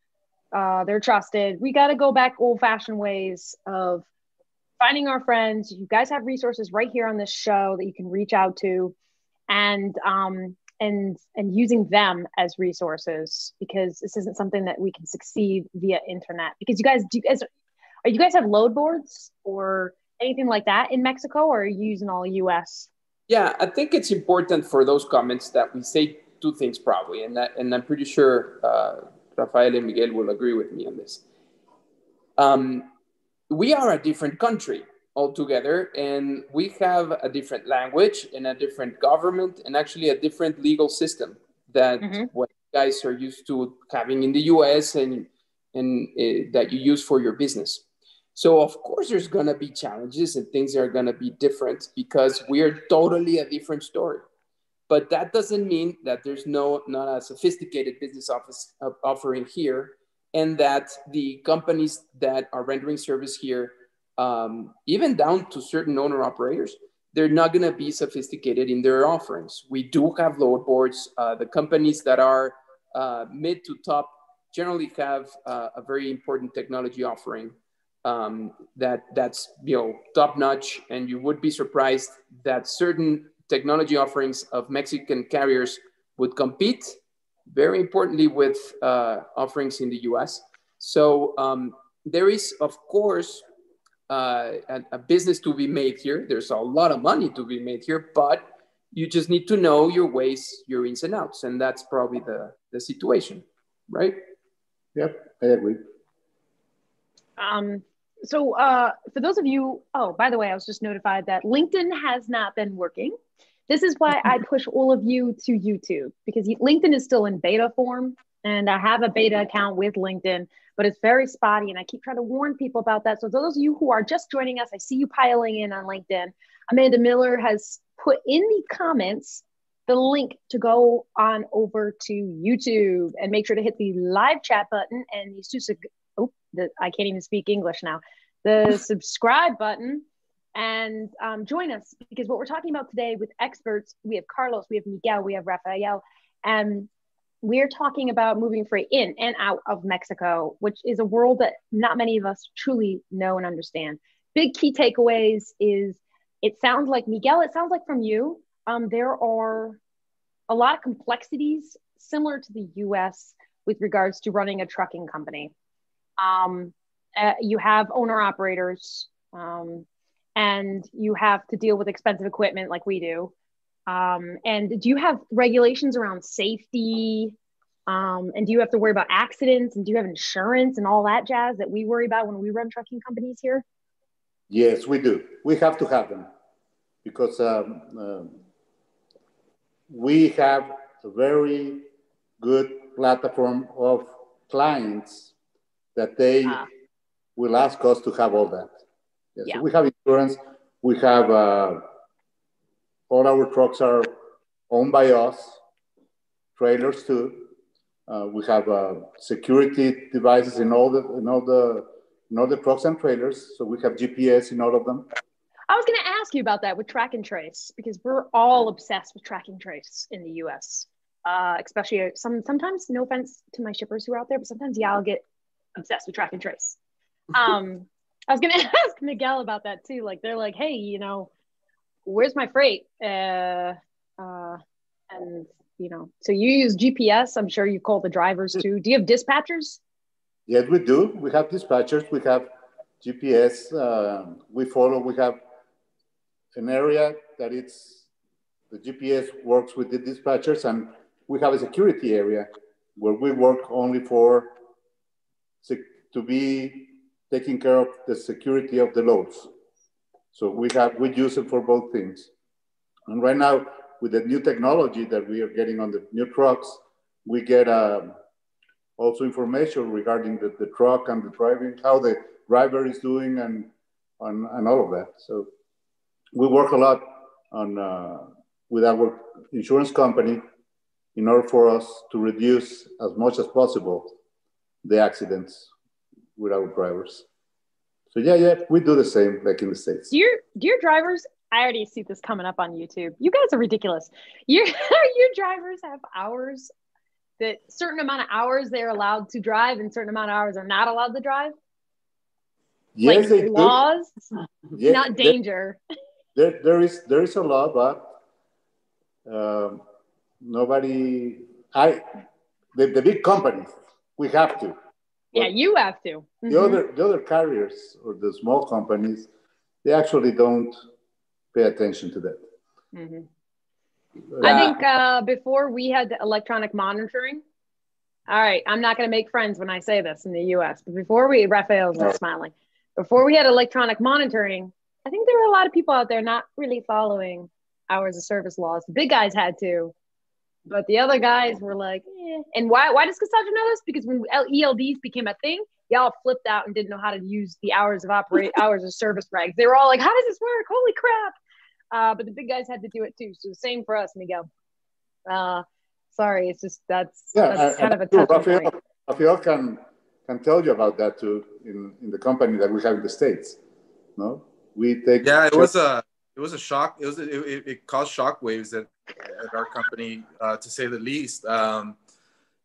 uh, they're trusted. We got to go back old fashioned ways of finding our friends. You guys have resources right here on this show that you can reach out to, and um, and and using them as resources because this isn't something that we can succeed via internet. Because you guys do, you guys are you guys have load boards or anything like that in Mexico, or are you using all U.S.? Yeah, I think it's important for those comments that we say two things probably, and that, and I'm pretty sure. Uh, Rafael and Miguel will agree with me on this. Um, we are a different country altogether, and we have a different language and a different government, and actually a different legal system that mm-hmm. what guys are used to having in the US and, and uh, that you use for your business. So, of course, there's going to be challenges and things are going to be different because we're totally a different story. But that doesn't mean that there's no not a sophisticated business office uh, offering here, and that the companies that are rendering service here, um, even down to certain owner operators, they're not going to be sophisticated in their offerings. We do have load boards. Uh, the companies that are uh, mid to top generally have uh, a very important technology offering um, that that's you know top notch, and you would be surprised that certain technology offerings of Mexican carriers would compete very importantly with uh, offerings in the US. So um, there is, of course, uh, a, a, business to be made here. There's a lot of money to be made here, but you just need to know your ways, your ins and outs. And that's probably the, the situation, right? Yep, I agree. Um, so uh, for those of you, oh, by the way, I was just notified that LinkedIn has not been working. This is why I push all of you to YouTube because LinkedIn is still in beta form. And I have a beta account with LinkedIn, but it's very spotty. And I keep trying to warn people about that. So, those of you who are just joining us, I see you piling in on LinkedIn. Amanda Miller has put in the comments the link to go on over to YouTube and make sure to hit the live chat button and the, oh, the, I can't even speak English now. The subscribe button and um, join us because what we're talking about today with experts, we have Carlos, we have Miguel, we have Rafael, and we're talking about moving freight in and out of Mexico, which is a world that not many of us truly know and understand. Big key takeaways is it sounds like Miguel, it sounds like from you, um, there are a lot of complexities similar to the US with regards to running a trucking company. Um, uh, you have owner operators, um, and you have to deal with expensive equipment like we do. Um, and do you have regulations around safety? Um, and do you have to worry about accidents? And do you have insurance and all that jazz that we worry about when we run trucking companies here? Yes, we do. We have to have them because um, uh, we have a very good platform of clients that they ah. will ask us to have all that. Yes, yeah. so we have insurance. We have uh, all our trucks are owned by us. Trailers too. Uh, we have uh, security devices in all the in all the in all the trucks and trailers. So we have GPS in all of them. I was going to ask you about that with track and trace because we're all obsessed with track and trace in the U.S. Uh, especially some sometimes. No offense to my shippers who are out there, but sometimes y'all get obsessed with track and trace. Um, I was going to ask Miguel about that too. Like they're like, hey, you know, where's my freight? Uh, uh, and you know, so you use GPS. I'm sure you call the drivers too. Do you have dispatchers? Yes, we do. We have dispatchers. We have GPS. Uh, we follow. We have an area that it's the GPS works with the dispatchers, and we have a security area where we work only for to be taking care of the security of the loads. So we have we use it for both things. And right now, with the new technology that we are getting on the new trucks, we get um, also information regarding the, the truck and the driving, how the driver is doing, and and, and all of that. So we work a lot on uh, with our insurance company in order for us to reduce as much as possible the accidents with our drivers. So yeah, yeah, we do the same back in the states. Do your your drivers? I already see this coming up on YouTube. You guys are ridiculous. Your your drivers have hours that certain amount of hours they're allowed to drive and certain amount of hours are not allowed to drive. Yes, like laws, yes, not danger. There, there, there is there is a law, but um, nobody. I the, the big companies we have to yeah, you have to. Mm-hmm. The other the other carriers or the small companies, they actually don't pay attention to that. Mm-hmm. I think uh, before we had electronic monitoring. All right, I'm not going to make friends when I say this in the U.S. But before we, Rafael's no. smiling. Before we had electronic monitoring, I think there were a lot of people out there not really following hours of service laws. The big guys had to, but the other guys were like, eh. and why? Why does Cassandra know this? Because when ELDs became a thing, y'all flipped out and didn't know how to use the hours of operate hours of service regs. They were all like, "How does this work? Holy crap!" Uh, but the big guys had to do it too. So same for us, Miguel. Uh, sorry, it's just that's, yeah, that's kind of a tough Rafael, Rafael can can tell you about that too in in the company that we have in the states. No, we take. Yeah, it was a it was a shock. It was it, it, caused shock waves that at our company, uh, to say the least. Um,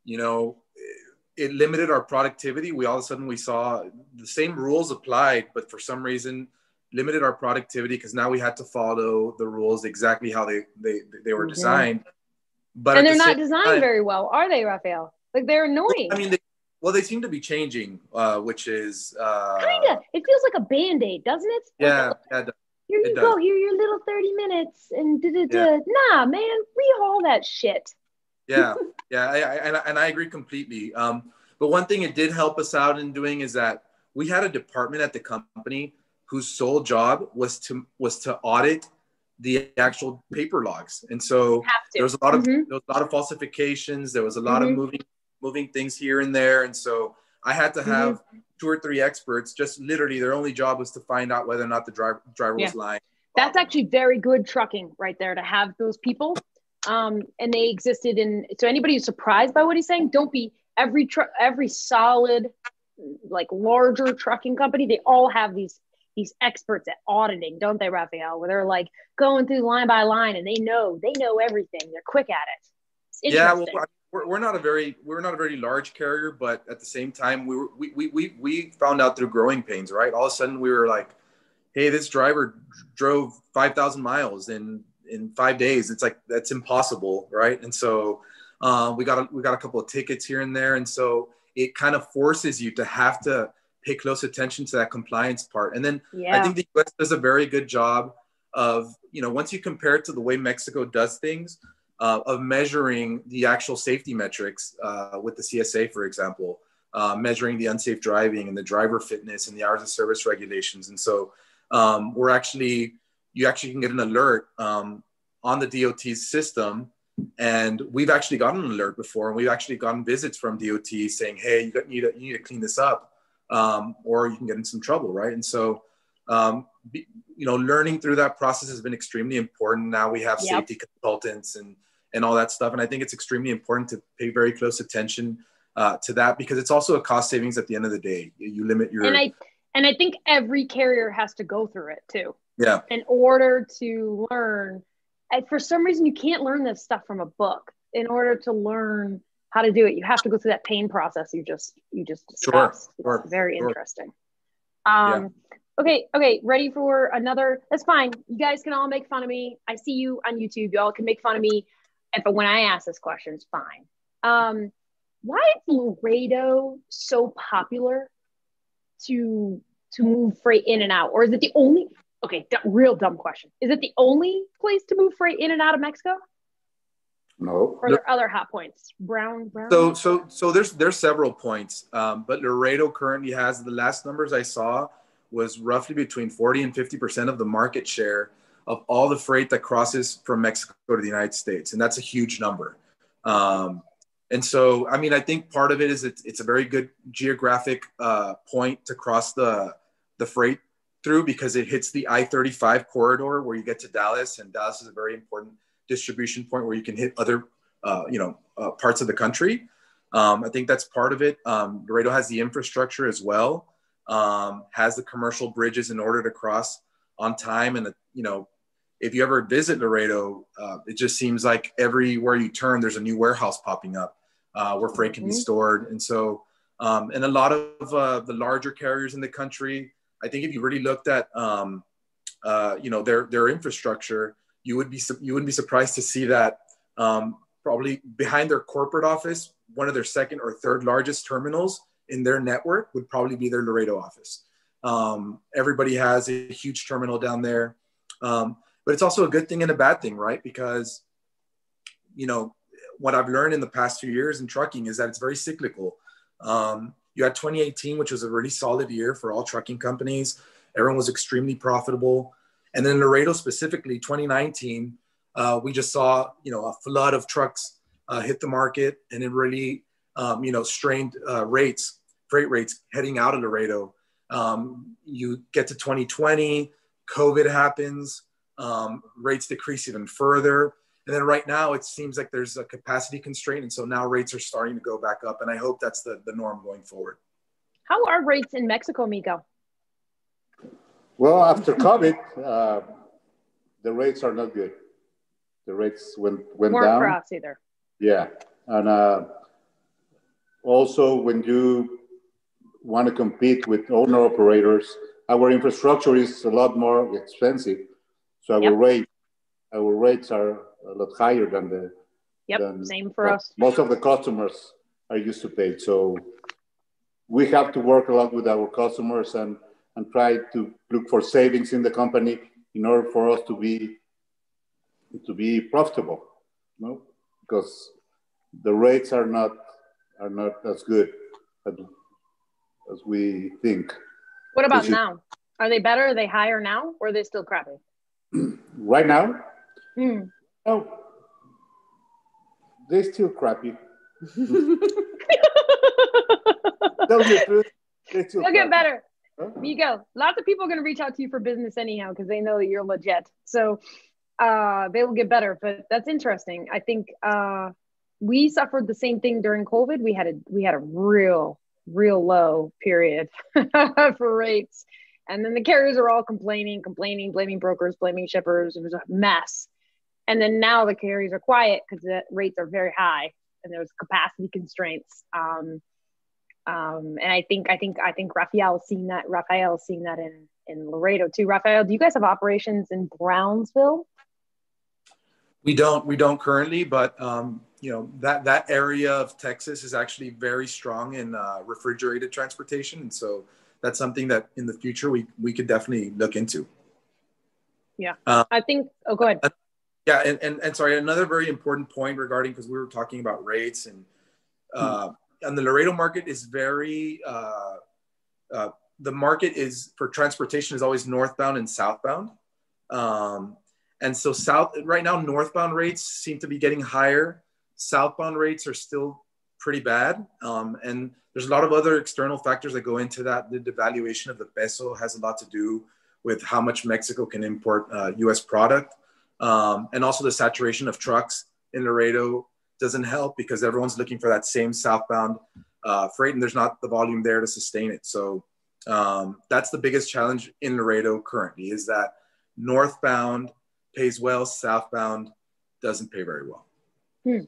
you know, it, it limited our productivity. We all of a sudden we saw the same rules applied, but for some reason limited our productivity because now we had to follow the rules exactly how they they, they were mm-hmm. designed. But and they're the not designed time, very well, are they, Rafael? Like they're annoying. I mean, they, well, they seem to be changing, uh, which is uh, kinda. It feels like a band aid, doesn't it? Yeah, yeah, here you go. Here your little 30 minutes and da da da. Nah, man, we rehaul that shit. Yeah, yeah, I, I, and, I, and I agree completely. Um, but one thing it did help us out in doing is that we had a department at the company whose sole job was to was to audit the actual paper logs, and so there was a lot of mm-hmm. there was a lot of falsifications. There was a lot mm-hmm. of moving moving things here and there, and so I had to have mm-hmm. Two or three experts. Just literally, their only job was to find out whether or not the driver driver yeah. was lying. That's actually very good trucking right there to have those people. Um, and they existed in. So anybody who's surprised by what he's saying, don't be every truck, every solid, like larger trucking company. They all have these these experts at auditing, don't they, Rafael Where they're like going through line by line and they know they know everything. They're quick at it. yeah, well, we're, we're not a very we're not a very large carrier, but at the same time, we were we, we we we found out through growing pains, right? All of a sudden, we were like, "Hey, this driver drove five thousand miles in in five days. It's like that's impossible, right?" And so uh, we got a, we got a couple of tickets here and there, and so it kind of forces you to have to pay close attention to that compliance part. And then Yeah. I think the US does a very good job of, you know, once you compare it to the way Mexico does things, uh, of measuring the actual safety metrics uh, with the CSA, for example, uh, measuring the unsafe driving and the driver fitness and the hours of service regulations. And so um, we're actually, you actually can get an alert um, on the DOT's system. And we've actually gotten an alert before, and we've actually gotten visits from DOT saying, "Hey, you got- need to, you need to clean this up, um, or you can get in some trouble." Right? And so, um, you know, learning through that process has been extremely important. Now we have Yep. safety consultants and and all that stuff, and I think it's extremely important to pay very close attention uh, to that because it's also a cost savings at the end of the day. You, limit your and I and I think every carrier has to go through it too yeah in order to learn. And for some reason, you can't learn this stuff from a book. In order to learn how to do it, you have to go through that pain process you just you just Sure, discussed. sure, It's very sure. interesting. Um, Okay, okay, ready for another? That's fine. You guys can all make fun of me. I see you on YouTube. Y'all can make fun of me. And but when I ask this question, it's fine. Um, why is Laredo so popular to to move freight in and out, or is it the only? Okay, d- real dumb question. Is it the only place to move freight in and out of Mexico, No. or are there other hot points? Brown, brown. So so so there's there's several points, um, but Laredo currently has the last numbers I saw was roughly between 40 and 50 percent of the market share of all the freight that crosses from Mexico to the United States, and that's a huge number. Um, and so, I mean, I think part of it is it's, it's a very good geographic uh, point to cross the the freight through because it hits the I-35 corridor where you get to Dallas, and Dallas is a very important distribution point where you can hit other uh, you know uh, parts of the country. Um, I think that's part of it. Um, Laredo has the infrastructure as well, um, has the commercial bridges in order to cross on time. And you know, if you ever visit Laredo, uh, it just seems like everywhere you turn, there's a new warehouse popping up uh, where freight can be Mhm. stored. And so, um, and a lot of uh, the larger carriers in the country, I think if you really looked at, um, uh, you know, their their infrastructure, you would be su- you wouldn't be surprised to see that um, probably behind their corporate office, one of their second or third largest terminals in their network would probably be their Laredo office. Um, everybody has a huge terminal down there, um, but it's also a good thing and a bad thing, right? Because you know what I've learned in the past few years in trucking is that it's very cyclical. Um, you had 2018, which was a really solid year for all trucking companies. Everyone was extremely profitable. And then Laredo specifically, 2019, uh, we just saw, you know, a flood of trucks uh, hit the market and it really, um, you know, strained uh, rates, freight rates heading out of Laredo. Um, you get to 2020, COVID happens, um, rates decrease even further. And then right now it seems like there's a capacity constraint. And so now rates are starting to go back up. And I hope that's the, the norm going forward. How are rates in Mexico, Miko? Well, after COVID, uh, the rates are not good. The rates went went Weren't down. for us either. Yeah, and uh, also when you want to compete with owner operators, our infrastructure is a lot more expensive, so our Yep. rate, our rates are a lot higher than the Yep, than same for us. Most of the customers are used to pay, so we have to work a lot with our customers and and try to look for savings in the company in order for us to be to be profitable. No, because the rates are not are not as good as, as we think. What about now? Are they better? Are they higher now, or are they still crappy? Right now, Hmm. oh, they're still crappy. Tell you the truth, they're still They'll get better. Huh? Migo, lots of people are going to reach out to you for business anyhow because they know that you're legit. So uh, they will get better. But that's interesting. I think uh, we suffered the same thing during COVID. We had a we had a real real low period for rates, and then the carriers are all complaining, complaining, blaming brokers, blaming shippers. It was a mess. And then now the carriers are quiet because the rates are very high and there's capacity constraints. Um, um, and I think I think I think Rafael's seeing that. Rafael's seeing that in in Laredo too. Rafael, do you guys have operations in Brownsville? We don't, we don't currently, but um, you know that that area of Texas is actually very strong in uh, refrigerated transportation, and so that's something that in the future we we could definitely look into. Yeah, uh, I think. Oh, go ahead. Uh, yeah, and, and and sorry, another very important point regarding because we were talking about rates and uh, mm-hmm. and the Laredo market is very uh, uh, the market is for transportation is always northbound and southbound. Um, and so south right now northbound rates seem to be getting higher. Southbound rates are still pretty bad. Um, and there's a lot of other external factors that go into that. The devaluation of the peso has a lot to do with how much Mexico can import uh, U.S. product, um, and also the saturation of trucks in Laredo doesn't help because everyone's looking for that same southbound uh, freight, and there's not the volume there to sustain it. So um, that's the biggest challenge in Laredo currently is that northbound pays well, southbound doesn't pay very well. Hmm.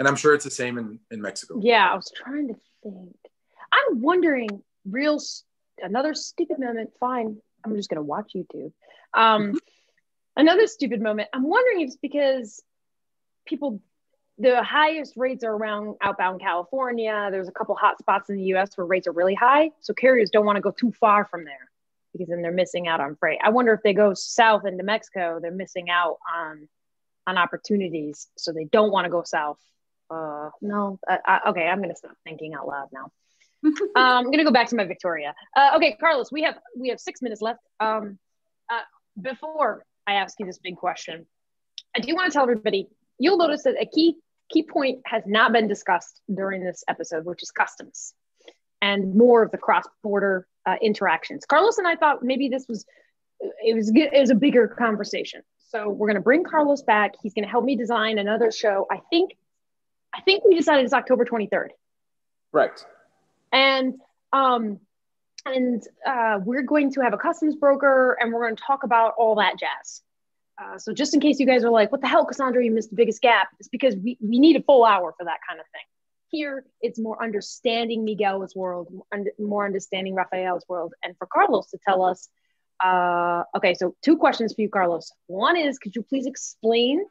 And I'm sure it's the same in, in Mexico. Yeah, I was trying to think. I'm wondering, real another stupid moment. Fine, I'm just gonna watch YouTube. Um, another stupid moment. I'm wondering if it's because people the highest rates are around outbound California. There's a couple hot spots in the US where rates are really high. So carriers don't want to go too far from there because then they're missing out on freight. I wonder if they go south into Mexico, they're missing out on on opportunities. So they don't want to go south. Uh, no, I, I, okay, I'm going to stop thinking out loud now. um, I'm going to go back to my Victoria. Uh, okay, Carlos, we have we have six minutes left. Um, uh, before I ask you this big question, I do want to tell everybody. You'll notice that a key key point has not been discussed during this episode, which is customs and more of the cross-border uh, interactions. Carlos and I thought maybe this was it was it was a bigger conversation. So we're going to bring Carlos back. He's going to help me design another show. I think I think we decided it's October 23rd. Right. And um and uh, we're going to have a customs broker and we're going to talk about all that jazz. Uh, so just in case you guys are like, what the hell, Cassandra, you missed the biggest gap, it's because we, we need a full hour for that kind of thing. Here, it's more understanding Miguel's world, more understanding Rafael's world, and for Carlos to tell us. Uh, okay, so two questions for you, Carlos. One is, could you please explain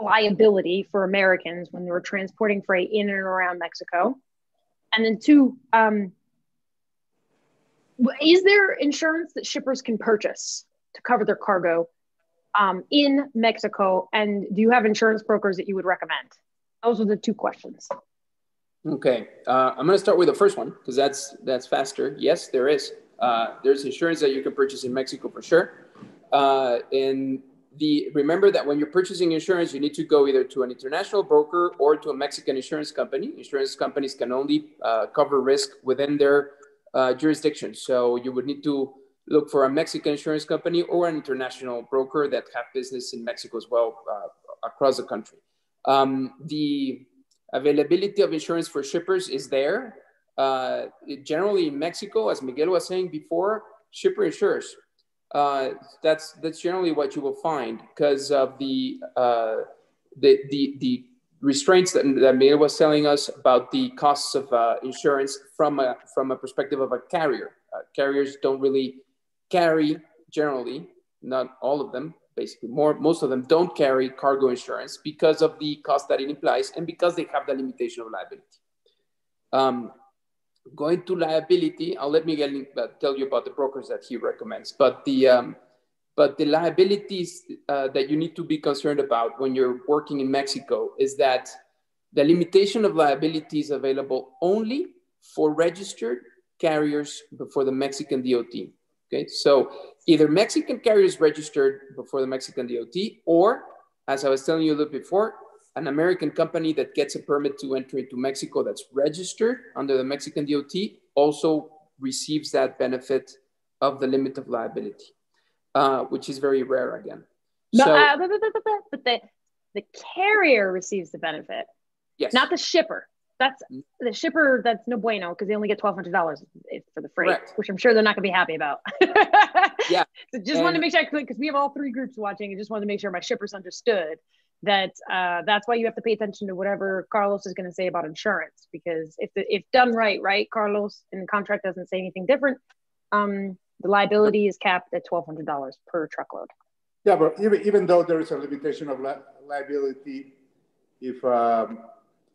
liability for Americans when they were transporting freight in and around Mexico? And then two, um, is there insurance that shippers can purchase to cover their cargo um, in Mexico? And do you have insurance brokers that you would recommend? Those are the two questions. Okay, uh, I'm going to start with the first one because that's that's faster. Yes, there is. Uh, there's insurance that you can purchase in Mexico for sure. Uh, and the remember that when you're purchasing insurance, you need to go either to an international broker or to a Mexican insurance company. Insurance companies can only uh, cover risk within their uh, jurisdiction. So you would need to look for a Mexican insurance company or an international broker that have business in Mexico as well uh, across the country. Um, the availability of insurance for shippers is there. Uh, generally in Mexico, as Miguel was saying before, shipper insures. Uh, that's that's generally what you will find because of the, uh, the the the restraints that, that Miguel was telling us about the costs of uh, insurance from a from a perspective of a carrier. Uh, carriers don't really carry generally, not all of them, basically more most of them don't carry cargo insurance because of the cost that it implies and because they have the limitation of liability. Um, going to liability, I'll let Miguel uh, tell you about the brokers that he recommends, but the um, but the liabilities uh, that you need to be concerned about when you're working in Mexico is that the limitation of liabilities available only for registered carriers before the Mexican DOT. Okay, so either Mexican carriers registered before the Mexican DOT, or as I was telling you a little before, an American company that gets a permit to enter into Mexico that's registered under the Mexican DOT also receives that benefit of the limit of liability, uh, which is very rare again. No, so, uh, but, but, but, but the, the carrier receives the benefit, yes. not the shipper that's the shipper that's no bueno because they only get twelve hundred dollars for the freight, Correct. which I'm sure they're not gonna be happy about. yeah. So just and, wanted to make sure I because we have all three groups watching. I just wanted to make sure my shippers understood that uh, that's why you have to pay attention to whatever Carlos is going to say about insurance because if the, if done right, right, Carlos, and the contract doesn't say anything different, um, the liability is capped at twelve hundred dollars per truckload. Yeah, but even even though there is a limitation of li- liability, if um,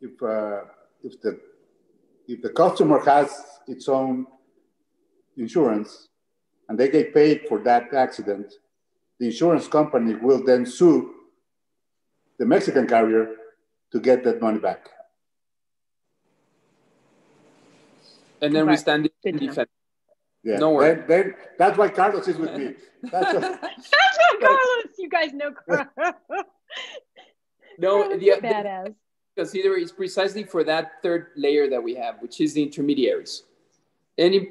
if uh, if the if the customer has its own insurance and they get paid for that accident, the insurance company will then sue the Mexican carrier to get that money back. And then we stand in defense. Yeah, no worries. Then, then, that's why Carlos is with me. That's, that's why Carlos. You guys know Carlos. no, the, badass. Consider is precisely for that third layer that we have, which is the intermediaries. Any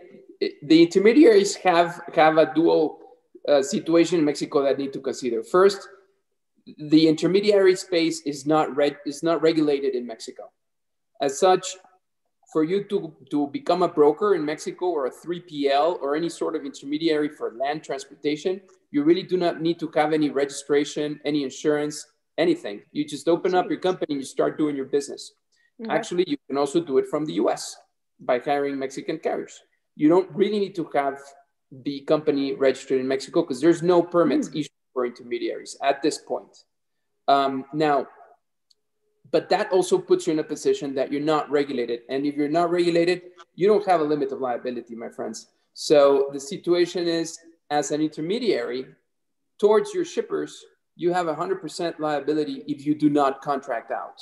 the intermediaries have have a dual uh, situation in Mexico that need to consider. First, the intermediary space is not reg- is not regulated in Mexico. As such, for you to, to become a broker in Mexico or a 3PL or any sort of intermediary for land transportation, you really do not need to have any registration, any insurance, anything. You just open up your company and you start doing your business. Mm-hmm. Actually, you can also do it from the US by hiring Mexican carriers. You don't really need to have the company registered in Mexico because there's no permits mm-hmm. issued for intermediaries at this point. Um, now, but that also puts you in a position that you're not regulated. And if you're not regulated, you don't have a limit of liability, my friends. So the situation is as an intermediary towards your shippers, you have 100% liability if you do not contract out.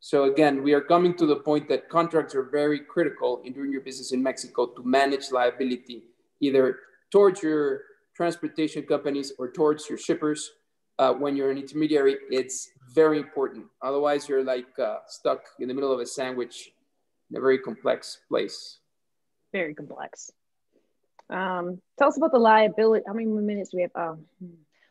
So again, we are coming to the point that contracts are very critical in doing your business in Mexico to manage liability, either towards your transportation companies or towards your shippers. Uh, when you're an intermediary, it's very important. Otherwise, you're like uh, stuck in the middle of a sandwich in a very complex place. Very complex. Um, tell us about the liability. How many minutes do we have? Oh,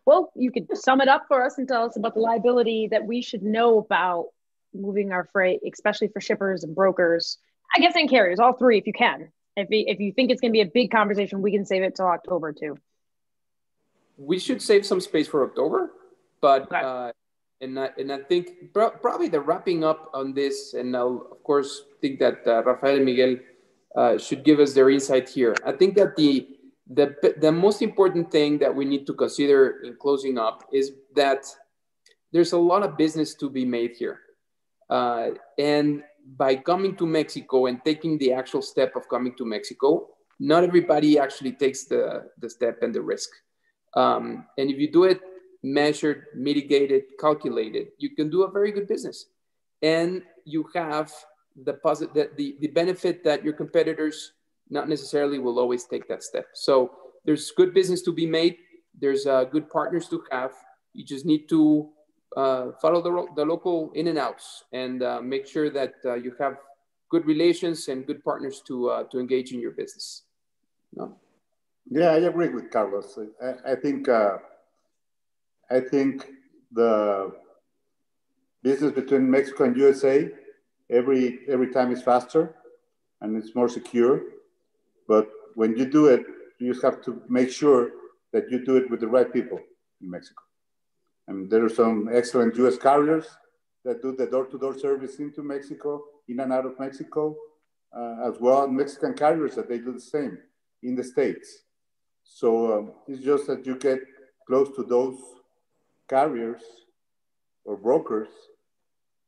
well, you could sum it up for us and tell us about the liability that we should know about moving our freight, especially for shippers and brokers. I guess and carriers, all three, if you can. If, if you think it's going to be a big conversation, we can save it till October too. We should save some space for October, but okay. uh, and I, and I think probably the wrapping up on this, and I'll of course think that uh, Rafael and Miguel uh, should give us their insight here. I think that the the the most important thing that we need to consider in closing up is that there's a lot of business to be made here, uh, and by coming to Mexico and taking the actual step of coming to Mexico, not everybody actually takes the the step and the risk. Um, and if you do it measured, mitigated, calculated, you can do a very good business. And you have the, posit- the, the, benefit that your competitors not necessarily will always take that step. So there's good business to be made. There's uh, good partners to have. You just need to uh, follow the, the local in and outs and uh, make sure that uh, you have good relations and good partners to, uh, to engage in your business. No? Yeah, I agree with Carlos. I, I think uh, I think the business between Mexico and USA every every time is faster and it's more secure. But when you do it, you have to make sure that you do it with the right people in Mexico. And there are some excellent US carriers that do the door-to-door service into Mexico, in and out of Mexico, uh, as well Mexican carriers that they do the same in the States. So um, it's just that you get close to those carriers or brokers,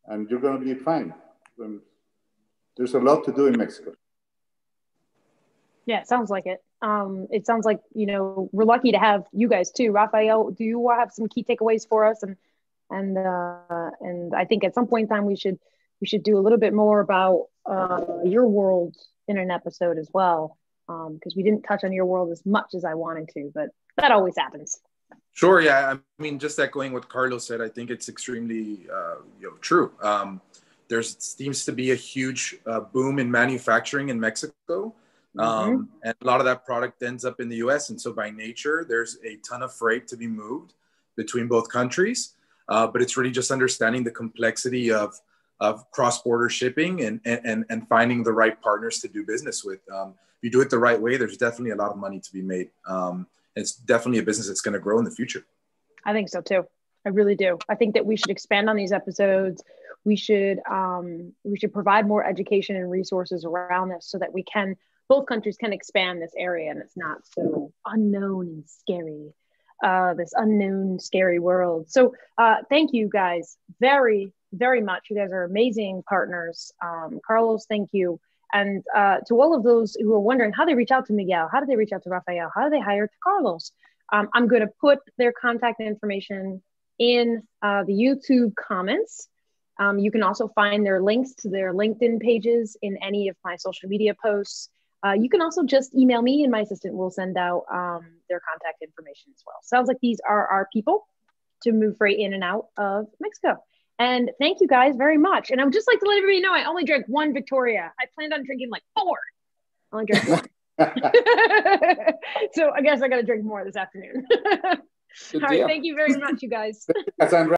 and you're going to be fine. Um, there's a lot to do in Mexico. Yeah, it sounds like it. Um, it sounds like you know we're lucky to have you guys too. Rafael, do you have some key takeaways for us? And and uh, and I think at some point in time we should we should do a little bit more about uh, your world in an episode as well because um, we didn't touch on your world as much as I wanted to, but that always happens. Sure. Yeah. I mean, just echoing what Carlos said, I think it's extremely uh, you know, true. Um, there seems to be a huge uh, boom in manufacturing in Mexico. Mm-hmm. Um, and a lot of that product ends up in the US. And so, by nature, there's a ton of freight to be moved between both countries. Uh, but it's really just understanding the complexity of, of cross border shipping and, and, and finding the right partners to do business with. Um, if you do it the right way, there's definitely a lot of money to be made. Um, it's definitely a business that's going to grow in the future. I think so too. I really do. I think that we should expand on these episodes. We should um, we should provide more education and resources around this so that we can both countries can expand this area and it's not so unknown and scary. Uh, this unknown, scary world. So uh, thank you guys very, very much. You guys are amazing partners. Um, Carlos, thank you. And uh, to all of those who are wondering how they reach out to Miguel, how do they reach out to Rafael, how do they hire Carlos, um, I'm going to put their contact information in uh, the YouTube comments. Um, you can also find their links to their LinkedIn pages in any of my social media posts. Uh, you can also just email me, and my assistant will send out um, their contact information as well. Sounds like these are our people to move freight in and out of Mexico. And thank you guys very much. And I would just like to let everybody know I only drank one Victoria. I planned on drinking like four. I only drank one. so I guess I got to drink more this afternoon. All right. Thank you very much, you guys.